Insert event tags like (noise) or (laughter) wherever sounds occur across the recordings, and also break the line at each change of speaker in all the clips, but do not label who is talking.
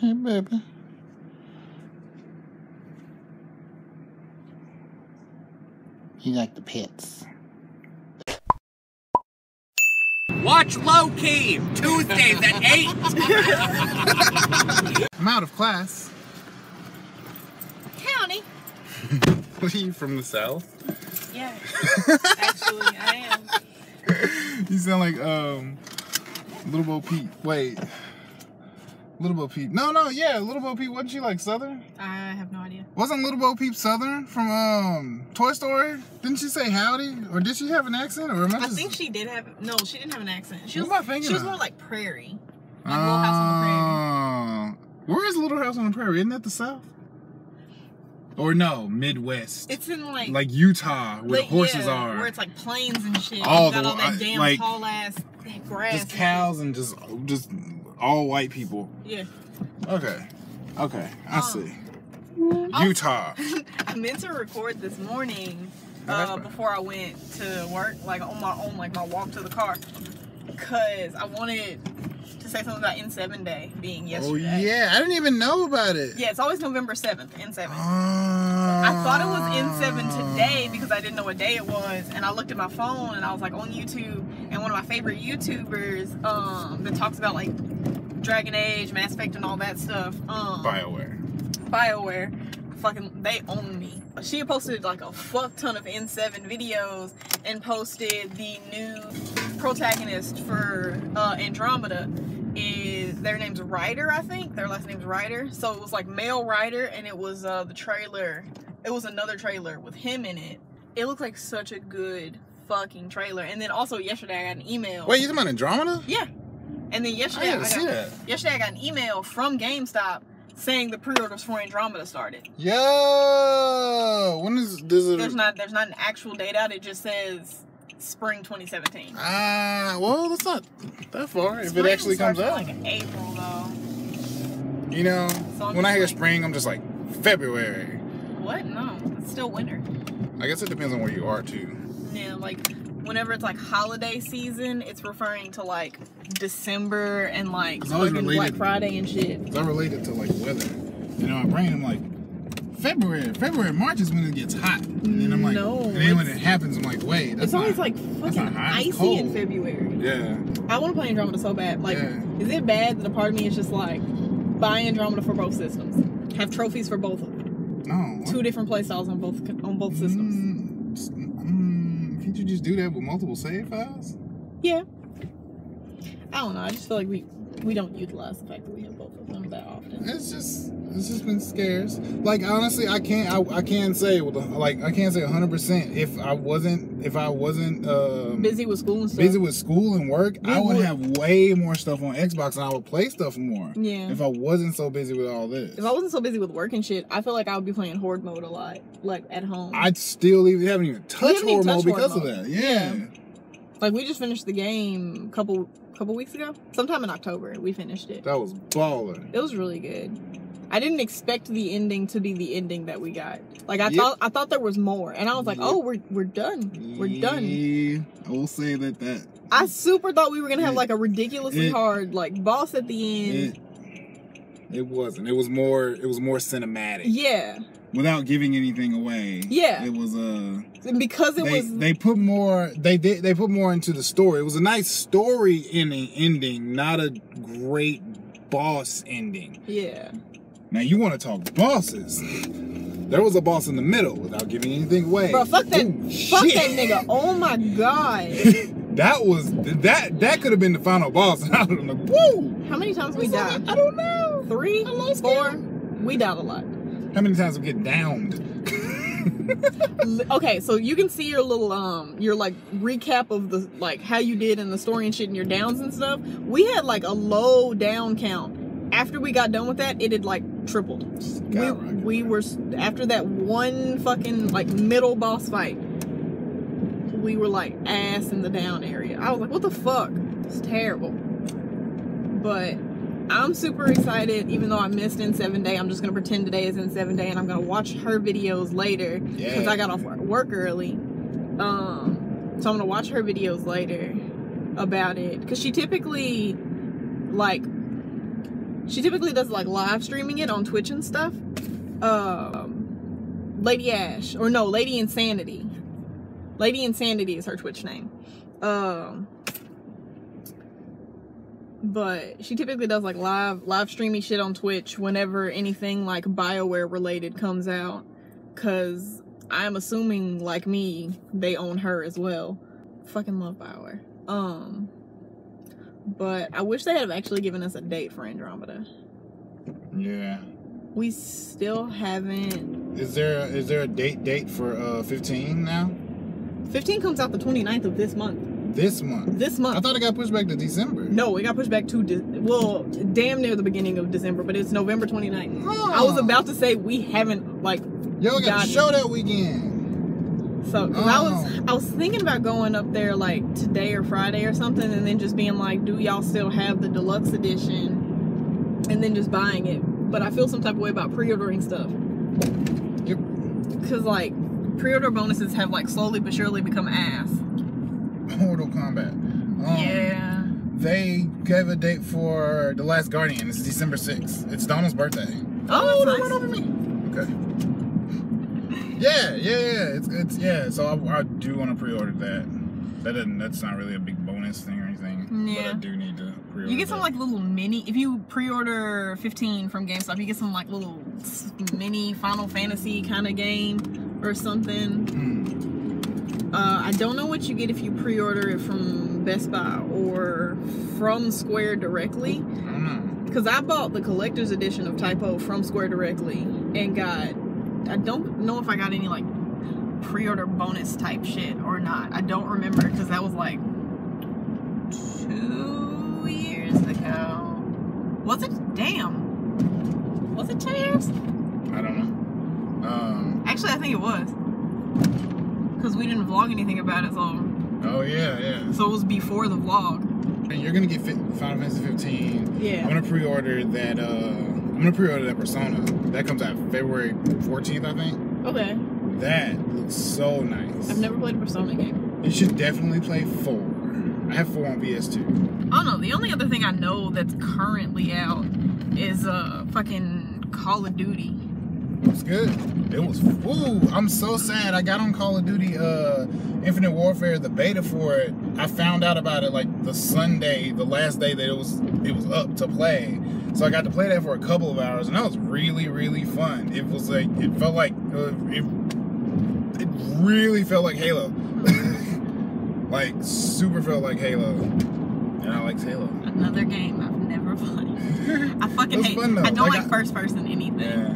Hey, baby. You like the pets.
Watch Low Key Tuesdays at 8.
I'm out of class.
County. (laughs)
What are you from the south?
Yeah. (laughs) Actually, I am.
You sound like um Little Bo Peep. Wait. Little Bo Peep. No, no, yeah, Little Bo Peep. Wasn't she like Southern?
I have no idea.
Wasn't Little Bo Peep Southern from um Toy Story? Didn't she say howdy? Or did she have an accent? Or am I
I
just
think she did have. No, she didn't have an accent. She
What
was.
am I thinking
She was
of?
more like prairie. Like Little House on
Oh. Where is Little House on the Prairie? Isn't that the South? Or no, Midwest.
It's in like.
like Utah, where
like,
the horses
yeah,
are.
Where it's like plains and shit.
All the-
all that
I-
damn
like,
tall ass grass.
just cows and just just all white people.
Yeah.
Okay. Okay. I
Um,
see. Utah. (laughs)
I meant to record this morning
Oh,
uh, before I went to work, like on my own, like my walk to the car, because I wanted to say something about N7 Day being yesterday.
Oh yeah, I didn't even know about it.
Yeah, it's always November 7th, N7.
Ah.
I thought it was N7 today because I didn't know what day it was, and I looked at my phone and I was like on YouTube, and one of my favorite YouTubers um, that talks about like Dragon Age, Mass Effect, and all that stuff. Um,
Bioware.
BioWare, fucking, they own me. She posted like a fuck ton of N7 videos and posted the new protagonist for uh, Andromeda. Is their name's Ryder, I think. Their last name's Ryder. So it was like male Ryder, and it was uh, the trailer. It was another trailer with him in it. It looked like such a good fucking trailer. And then also yesterday I got an email.
Wait, you talking about Andromeda?
Yeah. And then yesterday I,
see
got,
that.
yesterday I got an email from GameStop saying the pre-orders for Andromeda started.
Yo, when is this? Is
There's not there's not an actual date out. It just says spring 2017.
Ah, well, that's not that far. If it actually comes out,
like April though.
you know,
So
when I hear
like-
spring, I'm just like February.
What? No, it's still winter.
I guess it depends on where you are too.
Like whenever it's like holiday season, it's referring to like December and like fucking Black Friday and shit.
Cause I relate it to like weather. You know, my brain, I'm like, February, February, March is when it gets hot. And then I'm like,
No,
and then when it happens, I'm like, wait, that's
It's always like fucking
not
icy in. February.
Yeah.
I want to play Andromeda so bad. Like,
Yeah.
is it bad that a part of me is just like buy Andromeda for both systems, have trophies for both of them,
No.
two different playstyles on both on both systems?
Mm, just- mm, can't you just do that with multiple save files?
Yeah. I don't know. I just feel like we we don't utilize the fact that we have both of them that often.
It's just it's just been scarce. Like honestly, I can't I, I can't say with like I can't say 100 percent if I wasn't if I wasn't um,
Busy with school and stuff.
busy with school and work,
We
I would
would.
have way more stuff on Xbox and I would play stuff more.
Yeah.
If I wasn't so busy with all this.
If I wasn't so busy with work and shit, I feel like I would be playing horde mode a lot, like at home.
I'd still even haven't even touched horde mode
touched
because
horror
of that. Yeah.
Yeah. Like we just finished the game a couple couple weeks ago, sometime in October. We finished it.
That was baller.
It was really good. I didn't expect the ending to be the ending that we got. Like I
Yep.
thought, I thought there was more, and I was like,
Yep.
"Oh, we're we're done. We're done."
I will say that that
I super thought we were gonna have
It-
like a ridiculously
it-
hard like boss at the end.
it, it wasn't. It was more it was more cinematic.
yeah,
Without giving anything away.
Yeah.
It was uh
because it
they,
was
they put more they did they put more into the story. It was a nice story in the ending, not a great boss ending.
yeah,
Now you want to talk bosses. There was a boss in the middle without giving anything away.
bro. Fuck that,
Ooh,
fuck
shit.
that nigga. Oh my god. (laughs)
that was that that could have been the final boss. And I was like, woo!
How many times we died?
I don't know.
Three, four.
count.
We died a lot.
How many times we get downed? (laughs)
okay, so you can see your little um your like recap of the like how you did in the story and shit and your downs and stuff. We had like a low down count. After we got done with that, it had like tripled. We, we were after that one fucking like middle boss fight. We were like ass in the down area. I was like, what the fuck? It's terrible. But I'm super excited, even though I missed N7 day. I'm just gonna pretend today is N7 day, and I'm gonna watch her videos later because
Yeah.
I got off work early. Um, so I'm gonna watch her videos later about it because she typically like she typically does like live streaming it on Twitch and stuff. Um, Lady Ash, or no, Lady Insanity. Lady Insanity is her Twitch name. Um, but she typically does like live live streaming shit on Twitch whenever anything like Bioware related comes out. Cause I'm assuming like me, they own her as well. Fucking love Bioware. Um, but I wish they had actually given us a date for Andromeda.
Yeah.
We still haven't.
Is there is there a date date for uh 15 now?
15 comes out the 29th of this month.
This month.
This month.
I thought it got pushed back to December.
No, it got pushed back to de- well, damn near the beginning of December, but it's November 29th. I was
Oh.
about to say we haven't like
Yo, we got a show that weekend.
so 'cause I was
Oh.
I was thinking about going up there like today or Friday or something, and then just being like, do y'all still have the deluxe edition? And then just buying it. But I feel some type of way about pre-ordering stuff
Yep.
because like pre-order bonuses have like slowly but surely become ass.
Mortal Kombat. Um,
yeah.
They gave a date for The Last Guardian. It's December 6th. It's Donald's birthday.
Oh,
don't
that's
run over me. Okay. Yeah, yeah, yeah. It's it's yeah. So I, I do want to pre-order that. That doesn't. That's not really a big bonus thing or anything. Yeah. But
Yeah.
I do need to pre-order.
You get some
that.
like little mini. If you pre-order 15 from GameStop, you get some like little mini Final Fantasy kind of game or something.
Hmm.
Uh, I don't know what you get if you pre-order it from Best Buy or from Square directly.
I don't know.
Because I bought the collector's edition of Type-0 from Square directly and got. I don't know if I got any like pre-order bonus type shit or not. I don't remember because that was like two years ago. Was it? Damn. Was it two years?
I don't know. Um.
Actually, I think it was. Because we didn't vlog anything about it, so
Oh yeah, yeah.
so it was before the vlog.
And You're gonna get Fi- Final Fantasy 15.
Yeah.
I'm gonna pre-order that. Uh, I'm gonna pre-order that Persona. That comes out February 14th, I think.
Okay.
That looks so nice.
I've never played a Persona game.
You should definitely play four. I have four on PS2.
I don't know. The only other thing I know that's currently out is uh fucking Call of Duty.
It was good. It was. Ooh, I'm so sad. I got on Call of Duty uh, Infinite Warfare, the beta for it. I found out about it like the Sunday, the last day that it was it was up to play. So I got to play that for a couple of hours, and that was really really fun. It was like it felt like uh, it. It really felt like Halo. (laughs) like super felt like Halo, and I liked Halo.
Another game I've never (laughs) played. I fucking hate.
fun, though.
I don't
Like,
like,
I-
first person anything.
Yeah.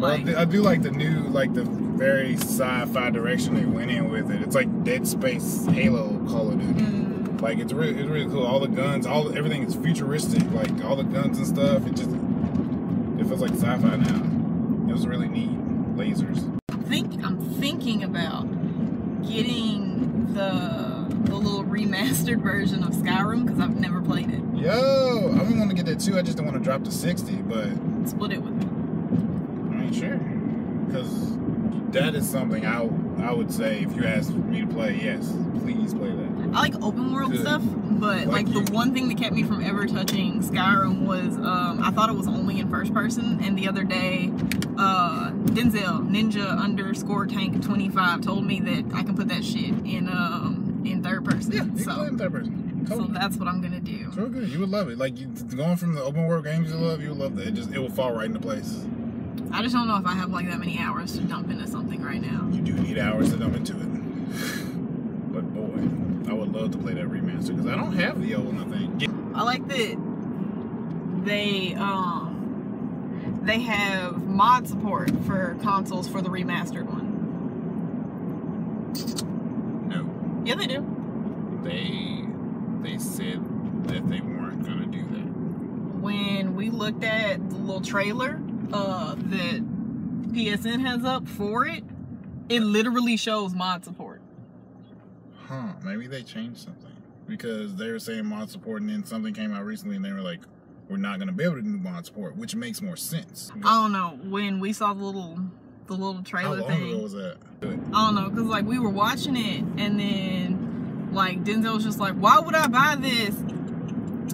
Well, I
Like-
do- I do like the new, like the very sci-fi direction they went in with it. It's like Dead Space, Halo, Call of Duty.
Mm,
Like it's really, it's really cool. All the guns, all everything is futuristic. Like all the guns and stuff. It just, it feels like sci-fi now. It was really neat. Lasers.
think I'm thinking about getting the the little remastered version of Skyrim because I've never played it.
Yo, I've been wanting to get that too. I just don't want to drop to sixty, but
Split it with me.
Sure because that is something I I would say if you asked me to play, yes, please play that.
I like open world
Good.
stuff, but
Like
like,
you.
the one thing that kept me from ever touching Skyrim was um, I thought it was only in first person, and the other day, uh, Denzel Ninja underscore Tank twenty five told me that I can put that shit in um in third person.
Yeah, you can
so
play in third person.
so that's what I'm gonna do.
Real good. You would love it. Like you, going from the open world games you love, you would love that. It just it will fall right into place.
I just don't know if I have like that many hours to dump into something right now.
You do need hours to dump into it. (sighs) But boy, I would love to play that remaster because I don't have the old one. I think. Yeah.
I like that they um they have mod support for consoles for the remastered one.
No,
Yeah, they do.
they they said that they weren't gonna do that.
When we looked at the little trailer uh that PSN has up for it, it literally shows mod support.
Huh? Maybe they changed something because they were saying mod support, and then something came out recently, and they were like, "We're not gonna be able to do mod support," which makes more sense.
I don't know. When we saw the little the little trailer How
long
thing.
ago was that?
I don't know, cause like we were watching it, and then like Denzel was just like, "Why would I buy this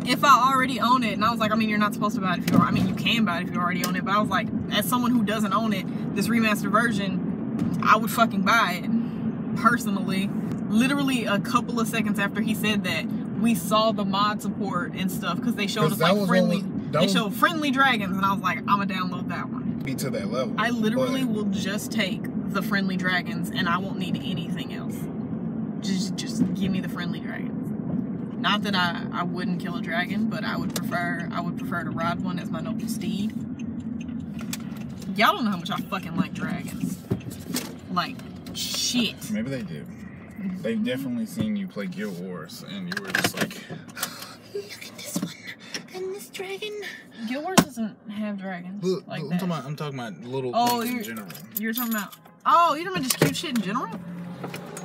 if I already own it, and I was like, I mean, you're not supposed to buy it if you. I mean, you can buy it if you already own it, but I was like, as someone who doesn't own it, this remastered version, I would fucking buy it personally. Literally a couple of seconds after he said that, we saw the mod support and stuff because they showed
'Cause
us like friendly. they
was-
showed friendly dragons, and I was like, I'm gonna download that one.
Be to that level.
I literally
But
will just take the friendly dragons, and I won't need anything else. Just, just give me the friendly dragons. Not that I, I wouldn't kill a dragon, but I would prefer, I would prefer to ride one as my noble steed. Y'all don't know how much I fucking like dragons. Like, shit.
maybe they do. They've definitely seen you play Guild Wars, and you were just like, (sighs) look at this one and this dragon.
Guild Wars doesn't have dragons
Look,
like
I'm
that.
talking about. I'm talking about little
Oh,
things in
you're-
general.
You're talking about. Oh, you're talking about just cute shit in general.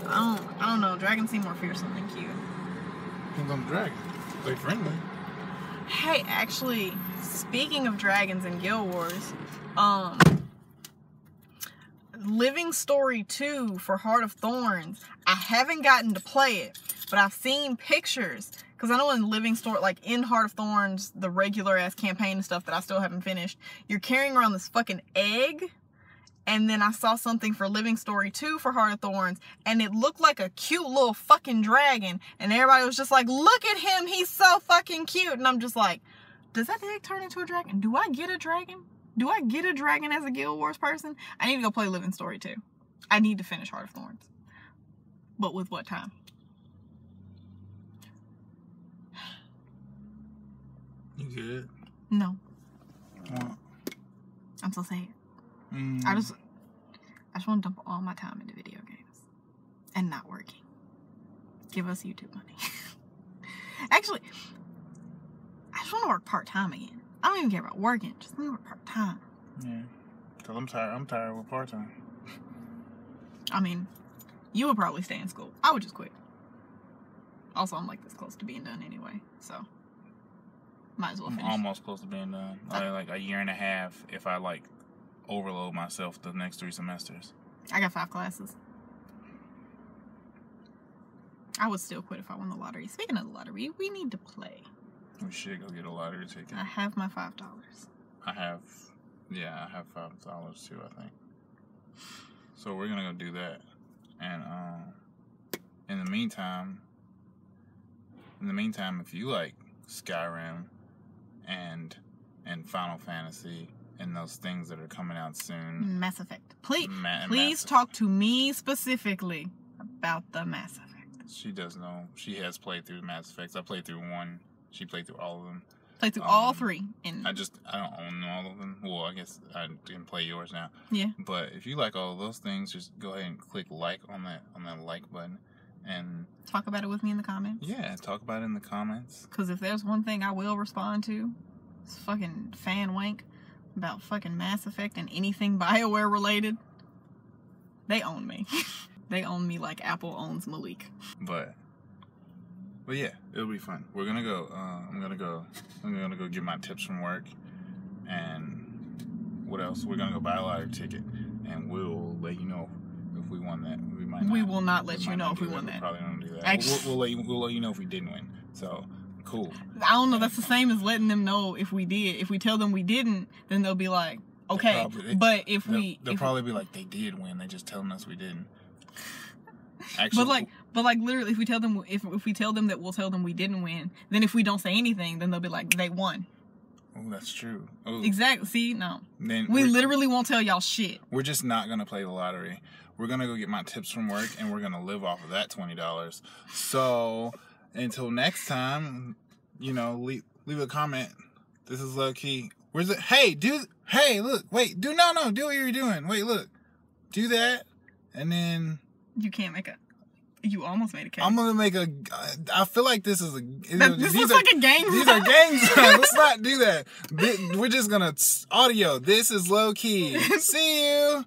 I don't. I don't know. Dragons seem more fearsome than cute.
Depends on the dragon. They friendly.
Hey, actually, speaking of dragons and Guild Wars, um, Living Story 2 for Heart of Thorns. I haven't gotten to play it, but I've seen pictures. Because I know in Living Story, like in Heart of Thorns, the regular ass campaign and stuff that I still haven't finished, you're carrying around this fucking egg. And then I saw something for Living Story 2 for Heart of Thorns, and it looked like a cute little fucking dragon. And everybody was just like, look at him, he's so fucking cute. And I'm just like, does that egg turn into a dragon? Do I get a dragon? Do I get a dragon as a Guild Wars person? I need to go play Living Story 2. I need to finish Heart of Thorns. But with what time?
You good?
No,
Well,
I'm so sad.
Mm,
I just, I just want to dump all my time into video games and not working. Give us YouTube money. (laughs) Actually, I just want to work part time again. I don't even care about working. Just let me work part time.
Yeah. Cause I'm tired. I'm tired with part time.
I mean, you would probably stay in school. I would just quit. Also, I'm like this close to being done anyway, so might as well
I'm
finish.
almost close to being done. I, like a year and a half if I like overload myself the next three semesters.
I got five classes. I would still quit if I won the lottery. Speaking of the lottery, we need to play.
We should go get a lottery ticket.
I have my five dollars.
I have, yeah, I have five dollars too. I think. So we're gonna go do that, and um, in the meantime, in the meantime, if you like Skyrim, and and Final Fantasy, and those things that are coming out soon,
Mass Effect. Please,
Ma-
please
Mass
talk to me specifically about the Mass Effect.
She does know. She has played through Mass Effects. I played through one. She played through all of them.
Play through all
Um,
three, and
I just I don't own all of them. Well, I guess I didn't play yours now.
Yeah.
But if you like all of those things, just go ahead and click like on that on that like button, and
talk about it with me in the comments.
yeah, talk about it in the comments.
Because if there's one thing I will respond to, it's fucking fan wank about fucking Mass Effect and anything (laughs) BioWare related. They own me. (laughs) they own me like Apple owns Malik.
But but yeah, it'll be fun. We're gonna go. Uh, I'm gonna go. I'm gonna go get my tips from work, and what else? We're gonna go buy a lottery ticket, and we'll let you know if we won that. We might. Not, We
will not let you know if we won that.
probably don't do that.
Actu-
we'll, we'll, let you, we'll let you know if we didn't win. So cool.
I don't know. That's the same as letting them know if we did. If we tell them we didn't, then they'll be like, okay.
probably-
but if
They'll,
we,
they'll
if-
probably be like, they did win. They just telling us we didn't. Actually,
but like, but like, literally, if we tell them, if if we tell them that we'll tell them we didn't win, then if we don't say anything, then they'll be like, they won.
oh, that's true. Oh,
Exactly. See, no,
Then
we literally won't tell y'all shit.
We're just not gonna play the lottery. We're gonna go get my tips from work, and we're gonna live off of that twenty dollars. So until next time, you know, leave leave a comment. This is low key. Where's it? Hey, do hey, look, wait, do no, no, do what you're doing. Wait, look, do that, and then
You can't make a. You almost made a case.
I'm gonna make a. I feel like this is a.
That- this
these
looks
are-
like a game.
These are games. (laughs) Let's not do that. We're just gonna audio. This is low key. (laughs) See you.